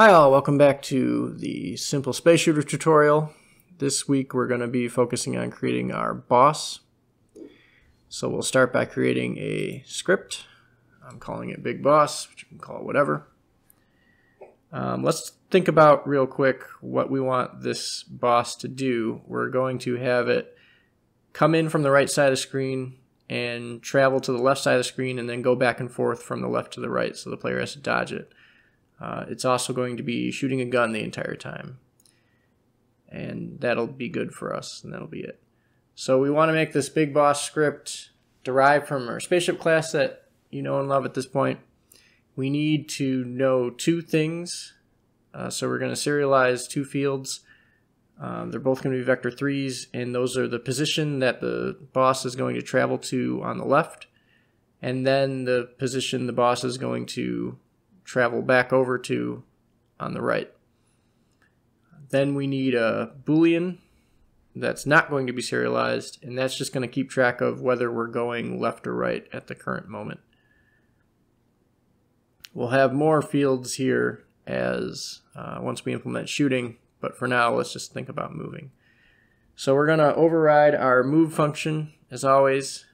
Hi all, welcome back to the Simple Space Shooter tutorial. This week we're going to be focusing on creating our boss. So we'll start by creating a script. I'm calling it Big Boss, but you can call it whatever. Um, let's think about real quick what we want this boss to do. We're going to have it come in from the right side of the screen and travel to the left side of the screen and then go back and forth from the left to the right so the player has to dodge it. Uh, it's also going to be shooting a gun the entire time. And that'll be good for us, and that'll be it. So we want to make this big boss script derived from our spaceship class that you know and love at this point. We need to know two things. Uh, so we're going to serialize two fields. Um, they're both going to be vector 3s, and those are the position that the boss is going to travel to on the left, and then the position the boss is going to travel back over to on the right. Then we need a boolean that's not going to be serialized, and that's just going to keep track of whether we're going left or right at the current moment. We'll have more fields here as uh, once we implement shooting, but for now let's just think about moving. So we're going to override our move function as always,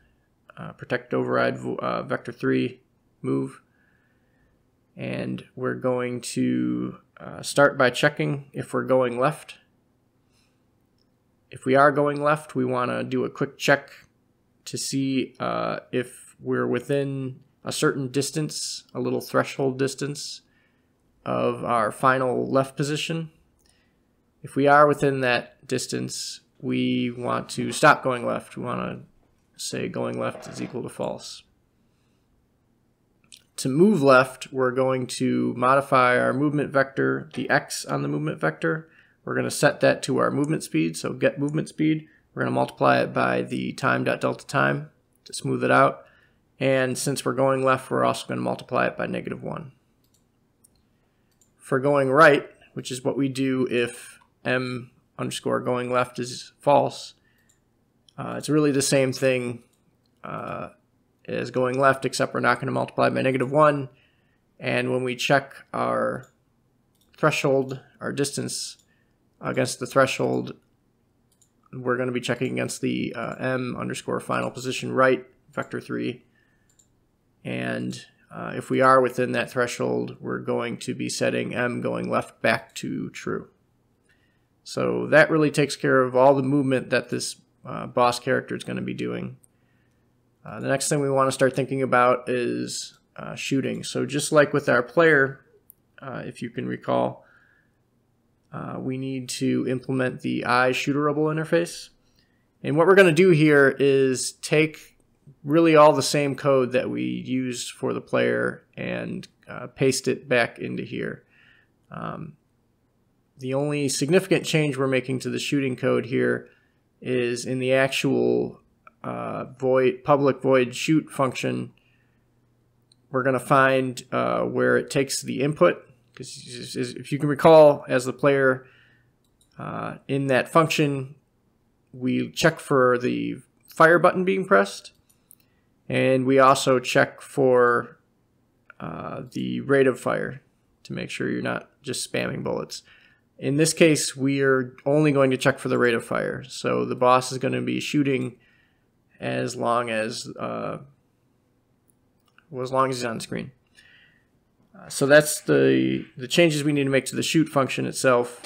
uh, protect override uh, vector 3 move and we're going to uh, start by checking if we're going left. If we are going left, we want to do a quick check to see uh, if we're within a certain distance, a little threshold distance of our final left position. If we are within that distance, we want to stop going left. We want to say going left is equal to false. To move left, we're going to modify our movement vector, the x on the movement vector. We're going to set that to our movement speed, so get movement speed. We're going to multiply it by the time dot delta time to smooth it out. And since we're going left, we're also going to multiply it by negative 1. For going right, which is what we do if m underscore going left is false, uh, it's really the same thing uh, is going left, except we're not going to multiply by negative 1. And when we check our threshold, our distance against the threshold, we're going to be checking against the uh, m underscore final position right, vector 3. And uh, if we are within that threshold, we're going to be setting m going left back to true. So that really takes care of all the movement that this uh, boss character is going to be doing. Uh, the next thing we want to start thinking about is uh, shooting. So just like with our player, uh, if you can recall, uh, we need to implement the I shooterable interface. And what we're going to do here is take really all the same code that we used for the player and uh, paste it back into here. Um, the only significant change we're making to the shooting code here is in the actual uh, void public void shoot function, we're going to find uh, where it takes the input. Because if you can recall, as the player uh, in that function, we check for the fire button being pressed, and we also check for uh, the rate of fire to make sure you're not just spamming bullets. In this case, we are only going to check for the rate of fire. So the boss is going to be shooting as long as uh, well, as long as he's on screen. Uh, so that's the the changes we need to make to the shoot function itself.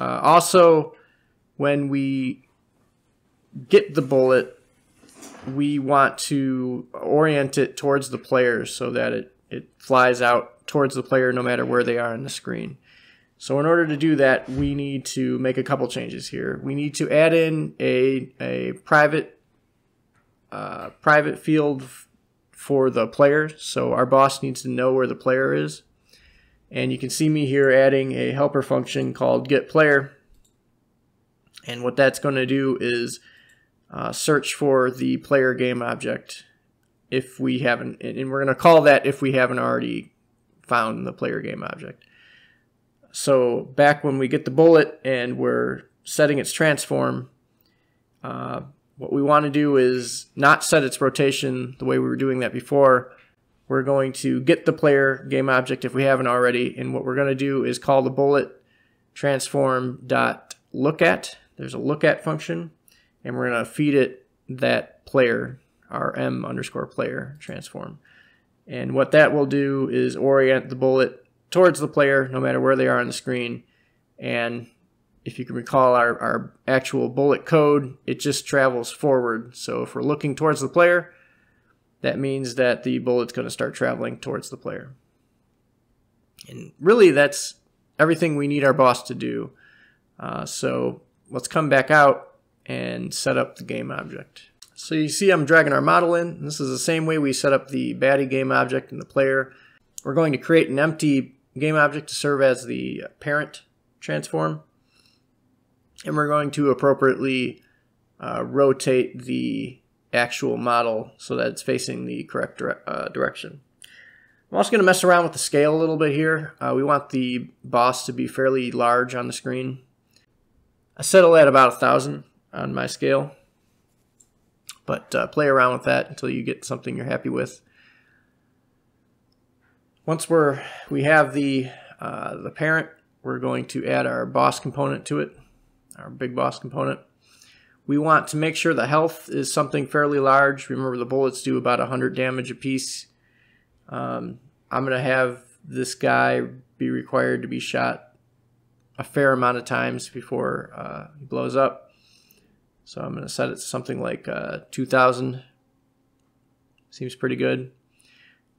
Uh, also, when we get the bullet, we want to orient it towards the player so that it, it flies out towards the player no matter where they are on the screen. So in order to do that, we need to make a couple changes here. We need to add in a, a private uh, private field for the player. So our boss needs to know where the player is. And you can see me here adding a helper function called getPlayer. And what that's going to do is uh, search for the player game object if we haven't, and we're going to call that if we haven't already found the player game object. So back when we get the bullet and we're setting its transform, uh, what we want to do is not set its rotation the way we were doing that before. we're going to get the player game object if we haven't already. And what we're going to do is call the bullet transform dot look at. There's a look at function, and we're going to feed it that player, our m underscore player transform. And what that will do is orient the bullet towards the player no matter where they are on the screen. And if you can recall our, our actual bullet code, it just travels forward. So if we're looking towards the player, that means that the bullet's going to start traveling towards the player. And really, that's everything we need our boss to do. Uh, so let's come back out and set up the game object. So you see I'm dragging our model in. This is the same way we set up the baddie game object and the player. We're going to create an empty game object to serve as the parent transform. And we're going to appropriately uh, rotate the actual model so that it's facing the correct dire uh, direction. I'm also going to mess around with the scale a little bit here. Uh, we want the boss to be fairly large on the screen. I settle at about a thousand on my scale, but uh, play around with that until you get something you're happy with. Once we're we have the uh, the parent, we're going to add our boss component to it, our big boss component. We want to make sure the health is something fairly large. Remember the bullets do about 100 damage apiece. Um, I'm going to have this guy be required to be shot a fair amount of times before uh, he blows up. So I'm going to set it to something like uh, 2,000. Seems pretty good.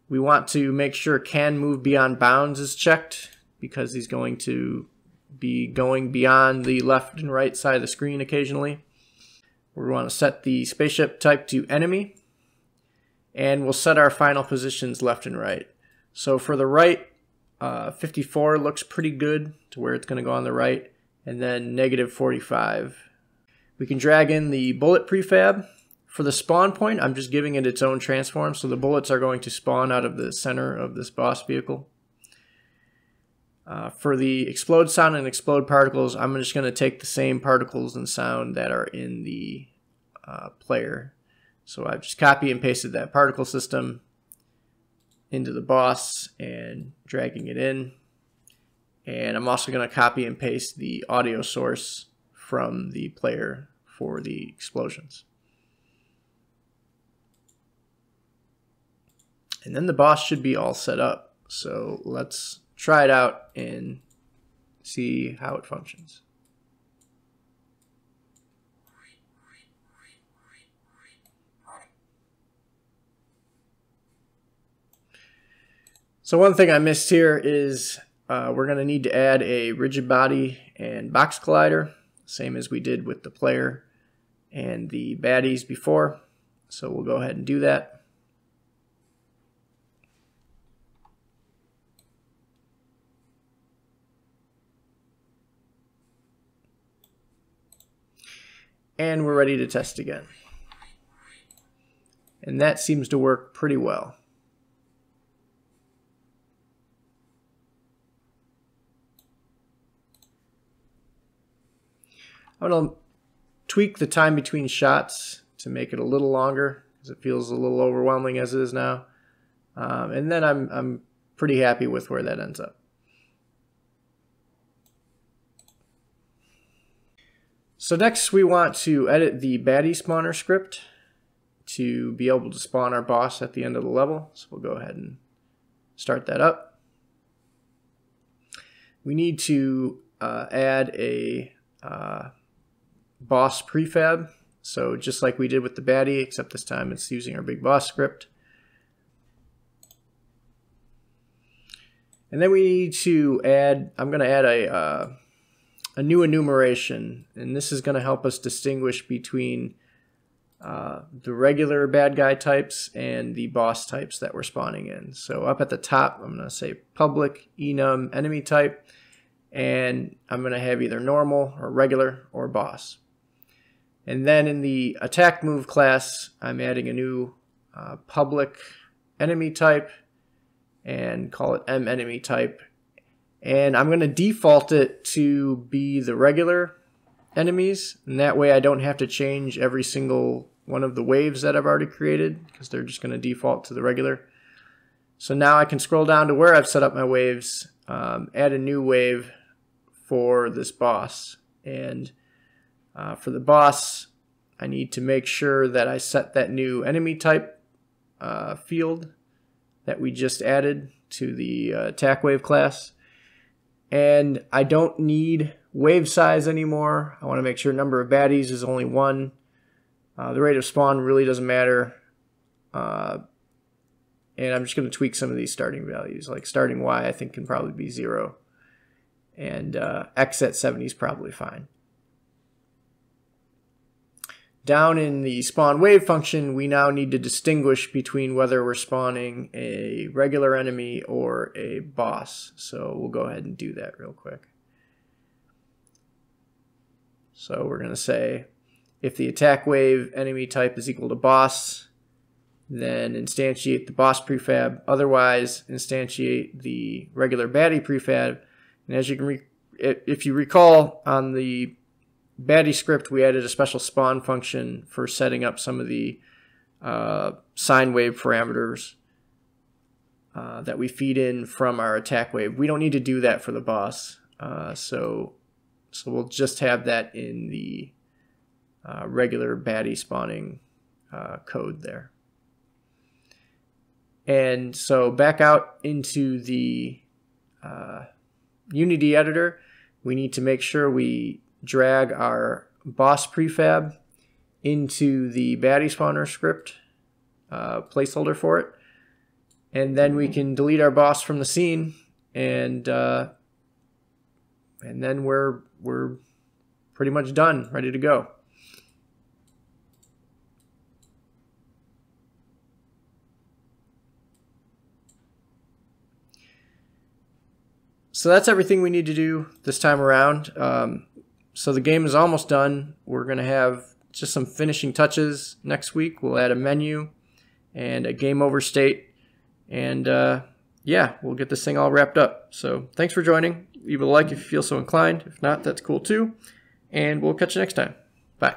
We want to make sure can move beyond bounds is checked because he's going to be going beyond the left and right side of the screen occasionally. We want to set the spaceship type to enemy. And we'll set our final positions left and right. So for the right, uh, 54 looks pretty good to where it's going to go on the right. And then negative 45. We can drag in the bullet prefab. For the spawn point, I'm just giving it its own transform. So the bullets are going to spawn out of the center of this boss vehicle. Uh, for the explode sound and explode particles, I'm just going to take the same particles and sound that are in the uh, player. So I've just copy and pasted that particle system into the boss and dragging it in. And I'm also going to copy and paste the audio source from the player for the explosions. And then the boss should be all set up. So let's try it out and see how it functions. So one thing I missed here is uh, we're going to need to add a rigid body and box collider, same as we did with the player and the baddies before. So we'll go ahead and do that. And we're ready to test again. And that seems to work pretty well. I'm going to tweak the time between shots to make it a little longer because it feels a little overwhelming as it is now. Um, and then I'm, I'm pretty happy with where that ends up. So next we want to edit the baddie spawner script to be able to spawn our boss at the end of the level. So we'll go ahead and start that up. We need to uh, add a uh, boss prefab. So just like we did with the baddie, except this time it's using our big boss script. And then we need to add, I'm going to add a, uh, a new enumeration, and this is going to help us distinguish between uh, the regular bad guy types and the boss types that we're spawning in. So up at the top, I'm going to say public enum enemy type, and I'm going to have either normal or regular or boss. And then in the attack move class, I'm adding a new uh, public enemy type and call it m enemy type and I'm going to default it to be the regular enemies and that way I don't have to change every single one of the waves that I've already created because they're just going to default to the regular So now I can scroll down to where I've set up my waves, um, add a new wave for this boss. And uh, for the boss, I need to make sure that I set that new enemy type uh, field that we just added to the uh, attack wave class. And I don't need wave size anymore. I want to make sure number of baddies is only one. Uh, the rate of spawn really doesn't matter. Uh, and I'm just going to tweak some of these starting values. Like starting Y I think can probably be 0. And uh, X at 70 is probably fine. Down in the spawn wave function, we now need to distinguish between whether we're spawning a regular enemy or a boss. So we'll go ahead and do that real quick. So we're going to say if the attack wave enemy type is equal to boss, then instantiate the boss prefab. Otherwise, instantiate the regular baddie prefab. And as you can, if you recall on the baddie script, we added a special spawn function for setting up some of the uh, sine wave parameters uh, that we feed in from our attack wave. We don't need to do that for the boss. Uh, so, so we'll just have that in the uh, regular baddie spawning uh, code there. And so back out into the uh, Unity editor, we need to make sure we drag our boss prefab into the baddie spawner script uh, placeholder for it. And then we can delete our boss from the scene and uh, and then we're we're pretty much done, ready to go. So that's everything we need to do this time around. Um, so the game is almost done. We're going to have just some finishing touches next week. We'll add a menu and a game over state. And uh, yeah, we'll get this thing all wrapped up. So thanks for joining. Leave a like if you feel so inclined. If not, that's cool too. And we'll catch you next time. Bye.